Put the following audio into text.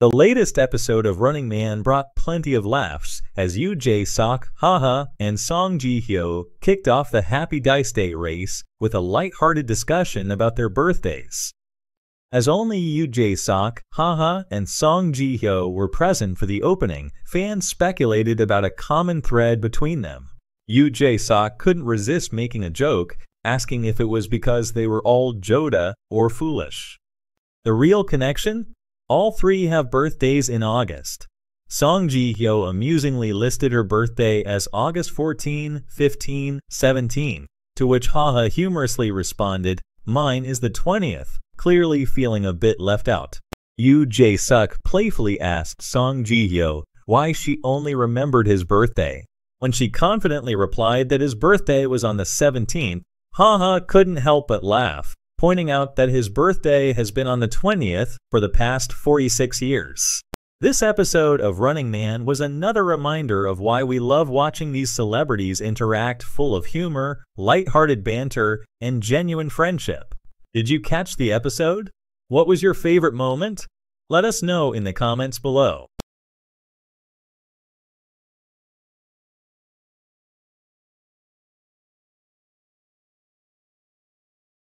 The latest episode of Running Man brought plenty of laughs as Yoo Jae-suk, Haha, and Song Ji-hyo kicked off the Happy Dice Day race with a light-hearted discussion about their birthdays. As only Yoo Jae-suk, Haha, and Song Ji-hyo were present for the opening, fans speculated about a common thread between them. Yoo Jae-suk couldn't resist making a joke, asking if it was because they were all Joda or foolish. The real connection? All three have birthdays in August. Song Ji-hyo amusingly listed her birthday as August 14, 15, 17, to which Haha humorously responded, Mine is the 20th, clearly feeling a bit left out. Yoo Jae-suk playfully asked Song Ji-hyo why she only remembered his birthday. When she confidently replied that his birthday was on the 17th, Haha couldn't help but laugh pointing out that his birthday has been on the 20th for the past 46 years. This episode of Running Man was another reminder of why we love watching these celebrities interact full of humor, light-hearted banter, and genuine friendship. Did you catch the episode? What was your favorite moment? Let us know in the comments below.